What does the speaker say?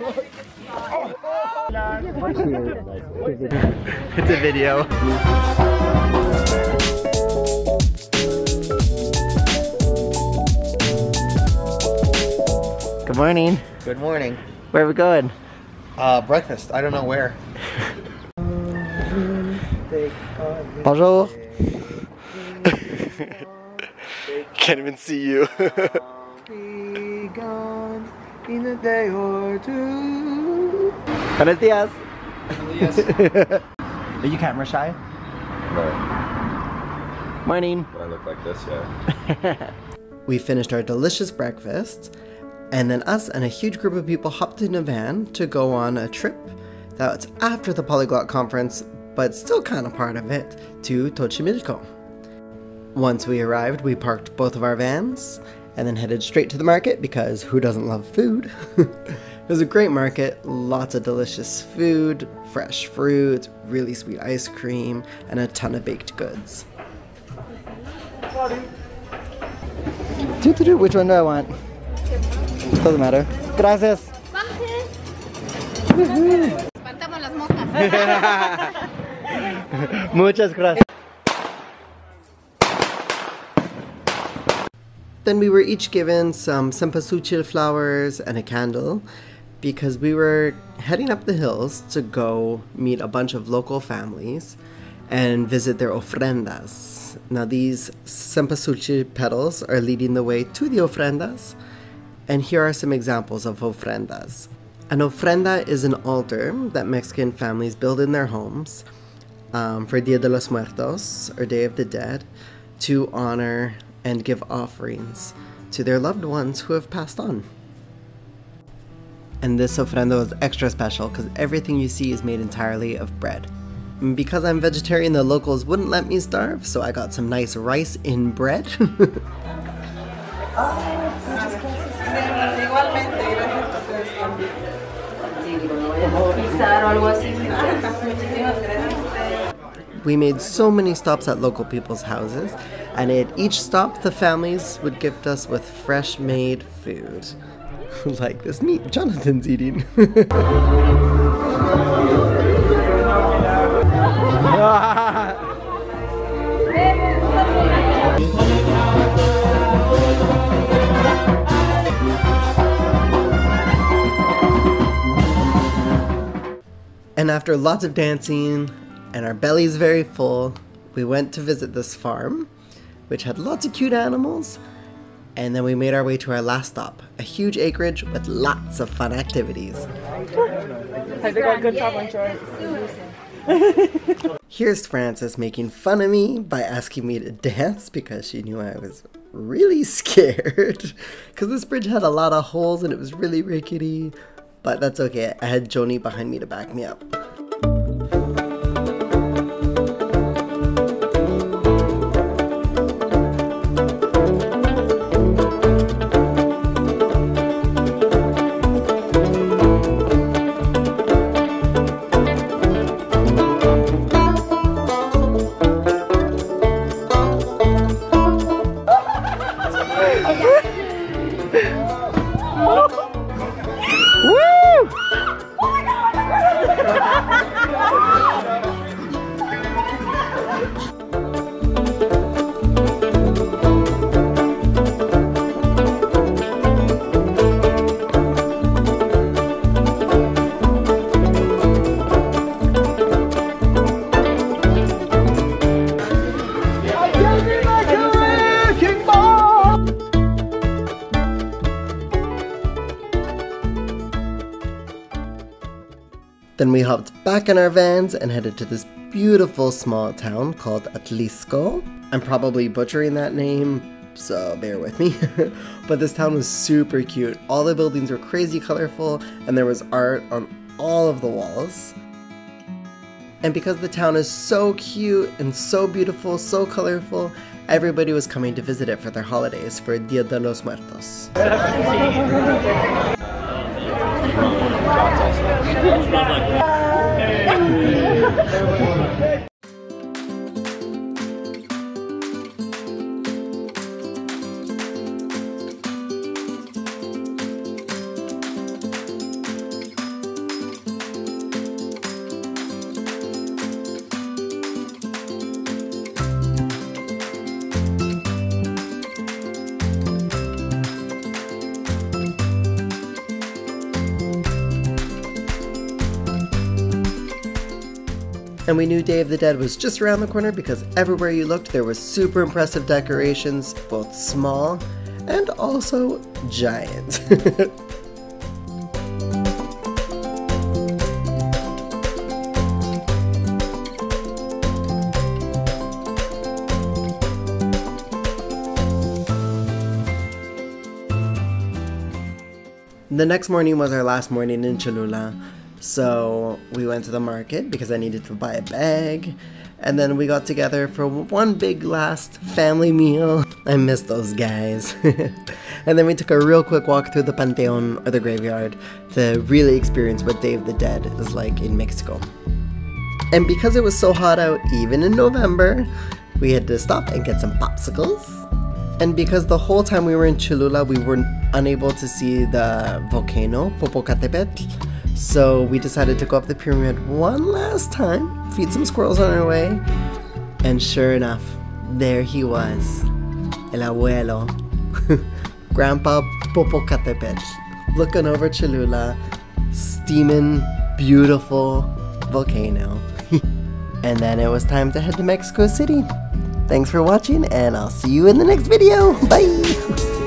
it's a video. Good morning. Good morning. Where are we going? Uh, breakfast. I don't know where. Bonjour. Can't even see you. Be gone in a day or two. Buenos dias. Are you camera shy? No, Morning. but I look like this, yeah. We finished our delicious breakfast, and then us and a huge group of people hopped in a van to go on a trip that's after the Polyglot Conference, but still kind of part of it, to Tochimilco. Once we arrived, we parked both of our vans and then headed straight to the market because who doesn't love food? it was a great market, lots of delicious food, fresh fruit, really sweet ice cream, and a ton of baked goods. Do, do, do. Which one do I want? Doesn't matter. Gracias. Espantamos las moscas. Muchas gracias. Then we were each given some cempasuchil flowers and a candle because we were heading up the hills to go meet a bunch of local families and visit their ofrendas. Now these cempasuchil petals are leading the way to the ofrendas, and here are some examples of ofrendas. An ofrenda is an altar that Mexican families build in their homes um, for Dia de los Muertos, or Day of the Dead, to honor and give offerings to their loved ones who have passed on. And this ofrenda was extra special because everything you see is made entirely of bread. And Because I'm vegetarian, the locals wouldn't let me starve, so I got some nice rice in bread. We made so many stops at local people's houses, and at each stop, the families would gift us with fresh made food. like this meat Jonathan's eating. and after lots of dancing and our bellies very full, we went to visit this farm, which had lots of cute animals. And then we made our way to our last stop, a huge acreage with lots of fun activities. Here's Frances making fun of me by asking me to dance because she knew I was really scared. Because this bridge had a lot of holes and it was really rickety. But that's okay, I had Joni behind me to back me up. 嗯 Then we hopped back in our vans and headed to this beautiful small town called Atlixco. I'm probably butchering that name, so bear with me. but this town was super cute. All the buildings were crazy colorful, and there was art on all of the walls. And because the town is so cute and so beautiful, so colorful, everybody was coming to visit it for their holidays for Dia de los Muertos. And we knew Day of the Dead was just around the corner because everywhere you looked there was super impressive decorations, both small and also giant. The next morning was our last morning in Cholula, so we went to the market because I needed to buy a bag, and then we got together for one big last family meal. I miss those guys. and then we took a real quick walk through the Panteon or the graveyard to really experience what Day of the Dead is like in Mexico. And because it was so hot out, even in November, we had to stop and get some popsicles. And because the whole time we were in Cholula, we were unable to see the volcano, Popocatépetl, so we decided to go up the pyramid one last time, feed some squirrels on our way, and sure enough, there he was, el abuelo, Grandpa Popocatépetl, looking over Cholula, steaming, beautiful volcano. and then it was time to head to Mexico City. Thanks for watching, and I'll see you in the next video. Bye!